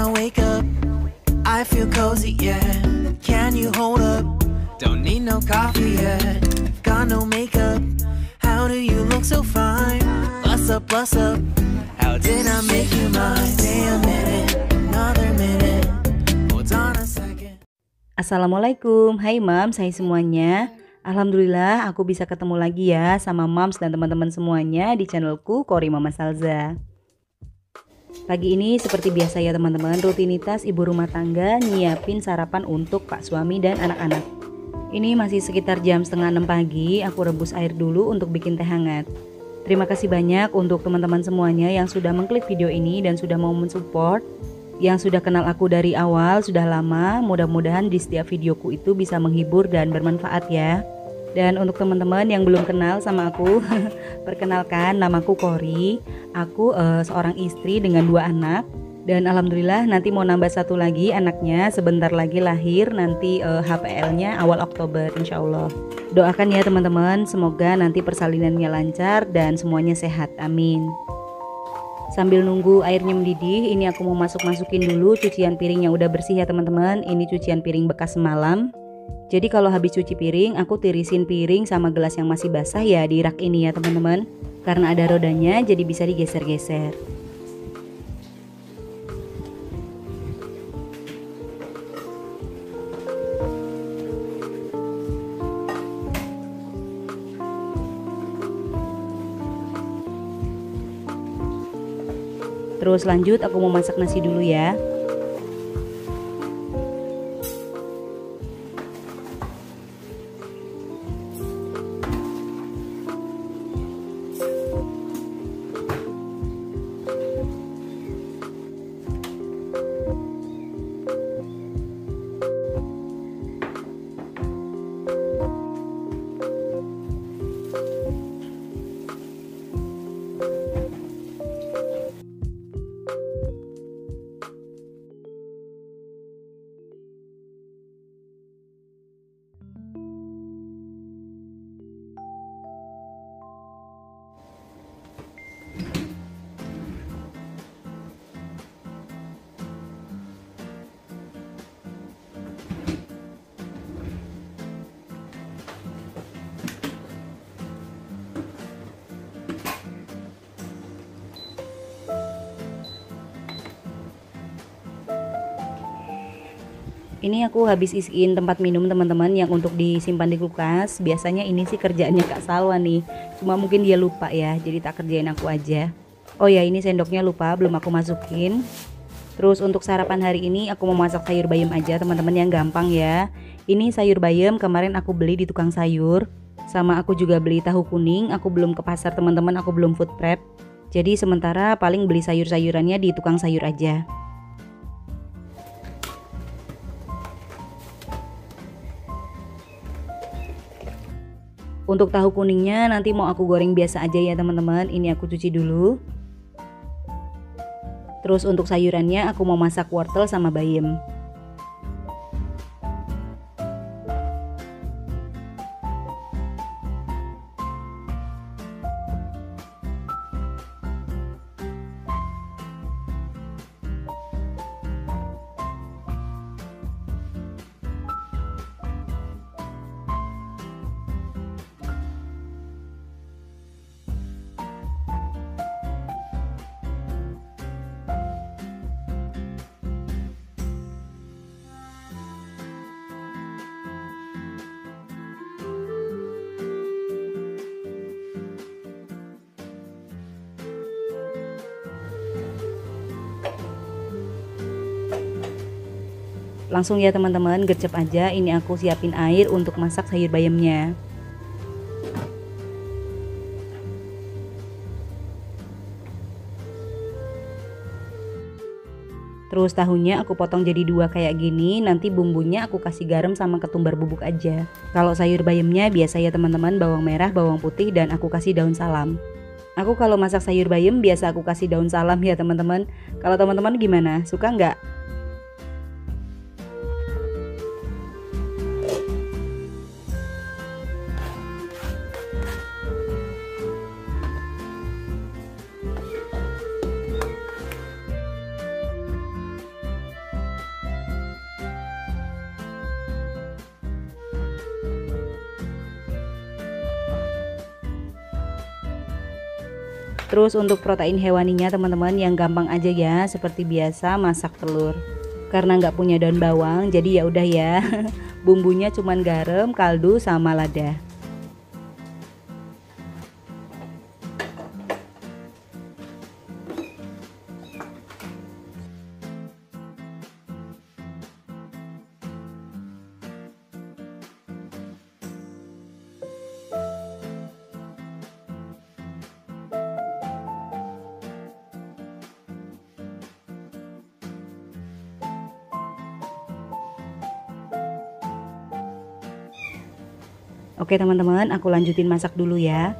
I wake up, I feel cozy, yeah. Can you hold up? Don't need no coffee yet. Got no makeup. How do you look so fine? Bust up, bust up. How did I make you mine? Stay a minute, another minute. Hold on a second. Assalamualaikum, hai Mams, hai semuanya Alhamdulillah aku bisa ketemu lagi ya sama Mams dan teman-teman semuanya di channelku Kori Mama Salza Pagi ini seperti biasa ya teman-teman, rutinitas ibu rumah tangga nyiapin sarapan untuk pak suami dan anak-anak. Ini masih sekitar jam setengah 6 pagi, aku rebus air dulu untuk bikin teh hangat. Terima kasih banyak untuk teman-teman semuanya yang sudah mengklik video ini dan sudah mau mensupport. Yang sudah kenal aku dari awal sudah lama mudah-mudahan di setiap videoku itu bisa menghibur dan bermanfaat ya dan untuk teman-teman yang belum kenal sama aku perkenalkan namaku Kori. Aku uh, seorang istri dengan dua anak. Dan alhamdulillah nanti mau nambah satu lagi anaknya sebentar lagi lahir nanti uh, HPL-nya awal Oktober insya Allah doakan ya teman-teman semoga nanti persalinannya lancar dan semuanya sehat. Amin. Sambil nunggu airnya mendidih, ini aku mau masuk-masukin dulu cucian piring yang udah bersih ya teman-teman. Ini cucian piring bekas semalam. Jadi kalau habis cuci piring, aku tirisin piring sama gelas yang masih basah ya di rak ini ya teman-teman. Karena ada rodanya, jadi bisa digeser-geser. Terus lanjut aku mau masak nasi dulu ya. Ini aku habis isiin tempat minum teman-teman yang untuk disimpan di kulkas. Biasanya ini sih kerjaannya Kak Salwa nih. Cuma mungkin dia lupa ya, jadi tak kerjain aku aja. Oh ya, ini sendoknya lupa, belum aku masukin. Terus untuk sarapan hari ini aku mau masak sayur bayam aja teman-teman yang gampang ya. Ini sayur bayam kemarin aku beli di tukang sayur. Sama aku juga beli tahu kuning, aku belum ke pasar teman-teman, aku belum food prep. Jadi sementara paling beli sayur-sayurannya di tukang sayur aja. Untuk tahu kuningnya nanti mau aku goreng biasa aja ya teman-teman. Ini aku cuci dulu. Terus untuk sayurannya aku mau masak wortel sama bayam. Langsung ya teman-teman, gercep aja. Ini aku siapin air untuk masak sayur bayamnya. Terus tahunya aku potong jadi dua kayak gini, nanti bumbunya aku kasih garam sama ketumbar bubuk aja. Kalau sayur bayamnya biasa ya teman-teman, bawang merah, bawang putih, dan aku kasih daun salam. Aku kalau masak sayur bayam biasa aku kasih daun salam ya teman-teman. Kalau teman-teman gimana? Suka nggak? Terus untuk protein hewaninya teman-teman yang gampang aja ya, seperti biasa masak telur. Karena nggak punya daun bawang, jadi ya udah ya. Bumbunya cuman garam, kaldu, sama lada. Oke teman-teman, aku lanjutin masak dulu ya.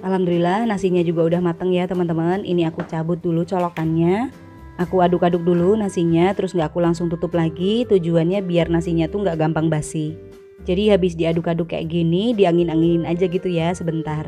Alhamdulillah nasinya juga udah mateng ya teman-teman. Ini aku cabut dulu colokannya. Aku aduk-aduk dulu nasinya terus nggak aku langsung tutup lagi. Tujuannya biar nasinya tuh nggak gampang basi. Jadi habis diaduk-aduk kayak gini diangin-anginin aja gitu ya sebentar.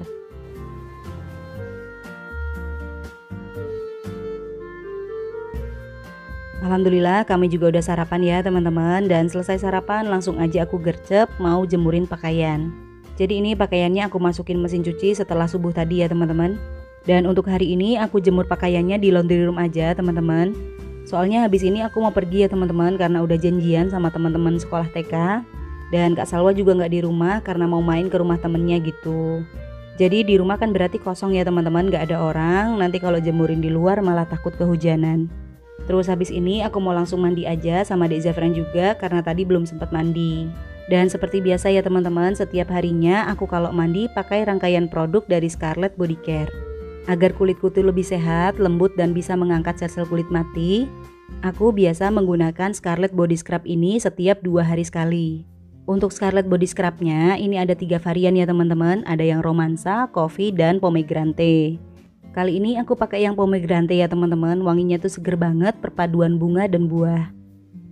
Alhamdulillah kami juga udah sarapan ya teman-teman. Dan selesai sarapan langsung aja aku gercep mau jemurin pakaian jadi ini pakaiannya aku masukin mesin cuci setelah subuh tadi ya teman-teman. Dan untuk hari ini aku jemur pakaiannya di laundry room aja teman-teman. Soalnya habis ini aku mau pergi ya teman-teman karena udah janjian sama teman-teman sekolah TK. Dan Kak Salwa juga nggak di rumah karena mau main ke rumah temennya gitu. Jadi di rumah kan berarti kosong ya teman-teman nggak ada orang. Nanti kalau jemurin di luar malah takut kehujanan. Terus habis ini aku mau langsung mandi aja sama Dek Zafran juga karena tadi belum sempat mandi. Dan seperti biasa ya teman-teman, setiap harinya aku kalau mandi pakai rangkaian produk dari Scarlett Body Care. Agar kulitku tuh lebih sehat, lembut dan bisa mengangkat sel-sel kulit mati, aku biasa menggunakan Scarlett Body Scrub ini setiap dua hari sekali. Untuk Scarlett Body Scrubnya, ini ada tiga varian ya teman-teman, ada yang romansa, coffee, dan pomegranate. Kali ini aku pakai yang pomegranate ya teman-teman, wanginya tuh seger banget, perpaduan bunga dan buah.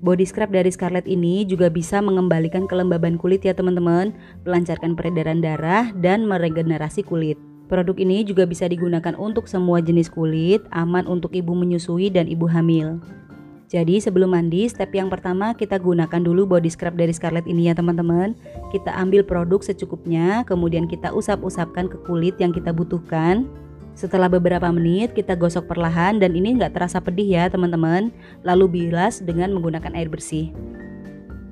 Body scrub dari Scarlett ini juga bisa mengembalikan kelembaban kulit ya teman-teman, melancarkan peredaran darah dan meregenerasi kulit. Produk ini juga bisa digunakan untuk semua jenis kulit, aman untuk ibu menyusui dan ibu hamil. Jadi sebelum mandi, step yang pertama kita gunakan dulu body scrub dari Scarlett ini ya teman-teman. Kita ambil produk secukupnya, kemudian kita usap-usapkan ke kulit yang kita butuhkan. Setelah beberapa menit kita gosok perlahan dan ini nggak terasa pedih ya teman-teman. Lalu bilas dengan menggunakan air bersih.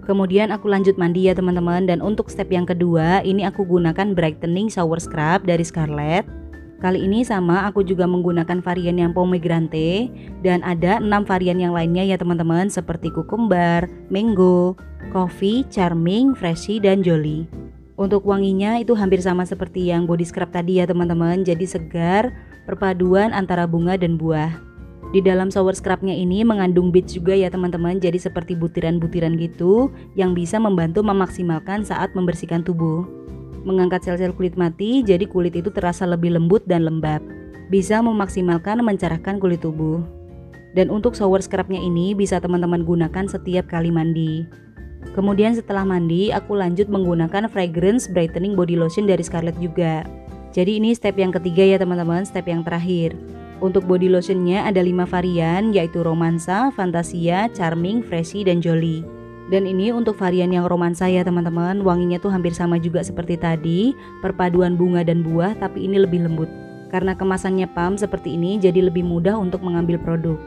Kemudian aku lanjut mandi ya teman-teman dan untuk step yang kedua ini aku gunakan brightening shower scrub dari Scarlett. Kali ini sama aku juga menggunakan varian yang pomegranate dan ada 6 varian yang lainnya ya teman-teman seperti kukumbar, mango, coffee, charming, freshy dan jolly. Untuk wanginya itu hampir sama seperti yang body scrub tadi ya teman-teman. Jadi segar, perpaduan antara bunga dan buah. Di dalam shower scrubnya ini mengandung beach juga ya teman-teman. Jadi seperti butiran-butiran gitu Yang bisa membantu memaksimalkan saat membersihkan tubuh. Mengangkat sel-sel kulit mati jadi kulit itu terasa lebih lembut dan lembab. Bisa memaksimalkan mencerahkan kulit tubuh. Dan untuk shower scrubnya ini bisa teman-teman gunakan setiap kali mandi. Kemudian setelah mandi, aku lanjut menggunakan fragrance brightening body lotion dari Scarlett juga. Jadi ini step yang ketiga ya teman-teman, step yang terakhir. Untuk body lotionnya ada 5 varian yaitu romansa, fantasia, charming, freshy, dan jolly. Dan ini untuk varian yang romansa ya teman-teman, wanginya tuh hampir sama juga seperti tadi, perpaduan bunga dan buah tapi ini lebih lembut. Karena kemasannya pump seperti ini jadi lebih mudah untuk mengambil produk.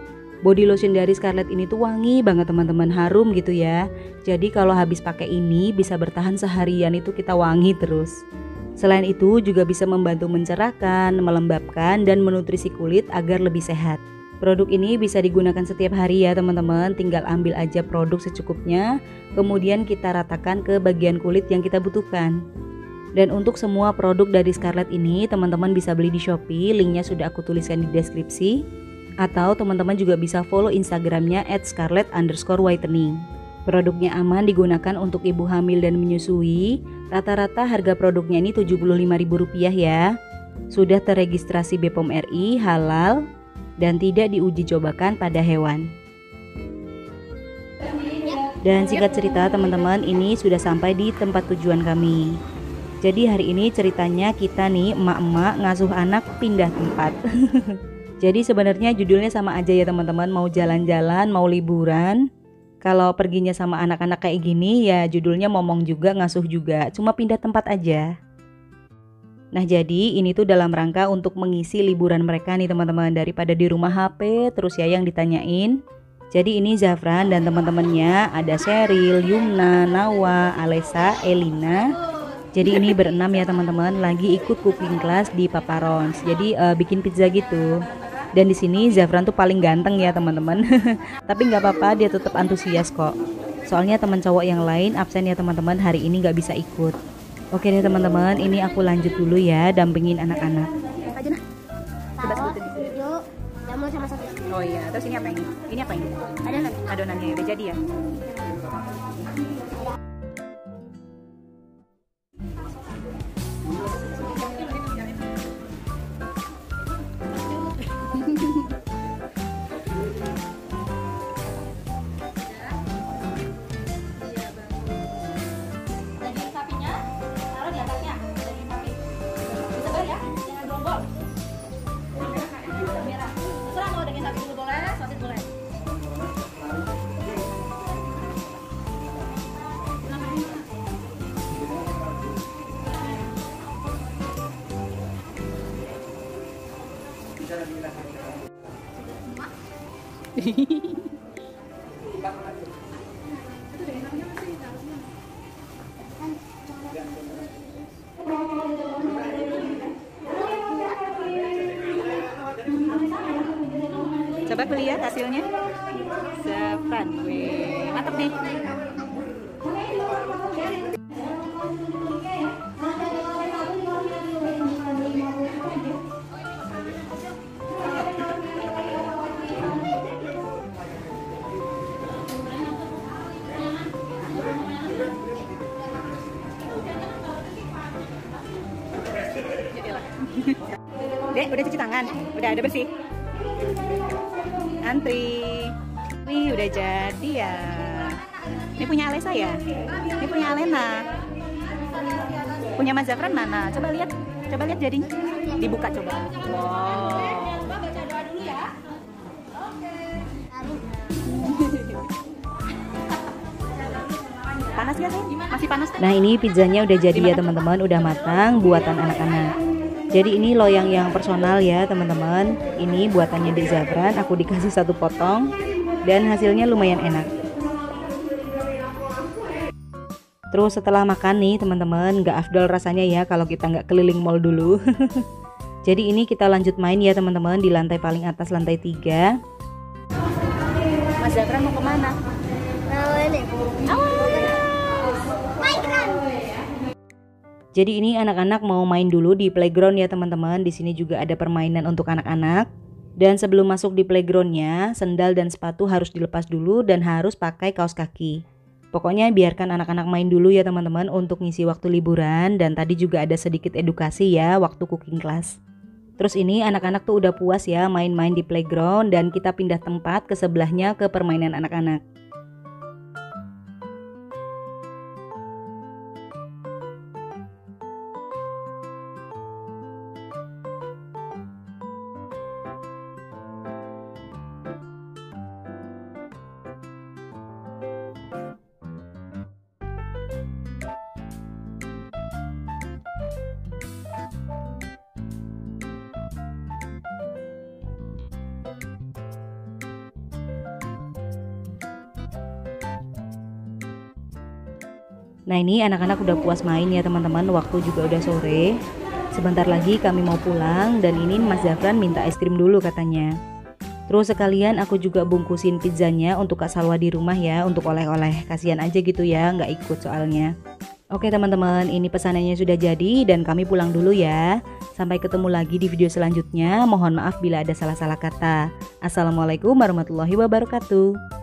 Body lotion dari Scarlett ini tuh wangi banget teman-teman, harum gitu ya. Jadi kalau habis pakai ini bisa bertahan seharian itu kita wangi terus. Selain itu juga bisa membantu mencerahkan, melembabkan, dan menutrisi kulit agar lebih sehat. Produk ini bisa digunakan setiap hari ya teman-teman, tinggal ambil aja produk secukupnya, kemudian kita ratakan ke bagian kulit yang kita butuhkan. Dan untuk semua produk dari Scarlett ini teman-teman bisa beli di Shopee, linknya sudah aku tuliskan di deskripsi. Atau teman-teman juga bisa follow Instagramnya at scarlett underscore whitening. Produknya aman digunakan untuk ibu hamil dan menyusui. Rata-rata harga produknya ini Rp75.000 ya. Sudah terregistrasi BPOM RI, halal, dan tidak diuji cobakan pada hewan. Dan singkat cerita teman-teman ini sudah sampai di tempat tujuan kami. Jadi hari ini ceritanya kita nih emak-emak ngasuh anak pindah tempat. Jadi sebenarnya judulnya sama aja ya teman-teman, mau jalan-jalan, mau liburan. Kalau perginya sama anak-anak kayak gini ya judulnya momong juga, ngasuh juga, cuma pindah tempat aja. Nah jadi ini tuh dalam rangka untuk mengisi liburan mereka nih teman-teman daripada di rumah HP terus ya yang ditanyain. Jadi ini Zafran dan teman-temannya ada Sheryl, Yumna, Nawa, Alesa, Elina, jadi ini berenam ya teman-teman lagi ikut cooking class di Papa Rons. Jadi uh, bikin pizza gitu. Dan di sini Zafran tuh paling ganteng ya teman-teman. Tapi nggak apa-apa dia tetap antusias kok. Soalnya teman cowok yang lain absen ya teman-teman hari ini nggak bisa ikut. Oke deh teman-teman, ini aku lanjut dulu ya dampingin anak-anak. Oh iya, terus ini apa ini? Ini apa ini? Adonan. Adonannya udah jadi ya? Coba aku lihat hasilnya. Weh, mantap nih. Udah ada bersih? Antri. Wih, udah jadi ya. Ini punya Alesa ya? Ini punya Alena. Punya Mas Zafran mana? Coba lihat. Coba lihat jadinya. Dibuka coba. Wow. panas ya sih? Masih panas kan? Nah ini pizzanya udah jadi ya teman-teman, udah matang buatan anak-anak. Jadi ini loyang yang personal ya teman-teman. Ini buatannya di Zafran, aku dikasih satu potong dan hasilnya lumayan enak. Terus setelah makan nih teman-teman, nggak afdol rasanya ya kalau kita nggak keliling mall dulu. Jadi ini kita lanjut main ya teman-teman di lantai paling atas lantai 3 Mas Zafran mau ke mana? Mau ini. Jadi ini anak-anak mau main dulu di playground ya teman-teman. Di sini juga ada permainan untuk anak-anak. Dan sebelum masuk di playgroundnya, sendal dan sepatu harus dilepas dulu dan harus pakai kaos kaki. Pokoknya biarkan anak-anak main dulu ya teman-teman untuk ngisi waktu liburan dan tadi juga ada sedikit edukasi ya waktu cooking class. Terus ini anak-anak tuh udah puas ya main-main di playground dan kita pindah tempat ke sebelahnya ke permainan anak-anak. Nah ini anak-anak udah puas main ya teman-teman Waktu juga udah sore Sebentar lagi kami mau pulang Dan ini Mas Zafran minta es krim dulu katanya Terus sekalian aku juga bungkusin pizzanya untuk Kak Salwa di rumah ya Untuk oleh-oleh Kasihan aja gitu ya nggak ikut soalnya Oke teman-teman, ini pesanannya sudah jadi dan kami pulang dulu ya. Sampai ketemu lagi di video selanjutnya. Mohon maaf bila ada salah-salah kata. Assalamualaikum warahmatullahi wabarakatuh.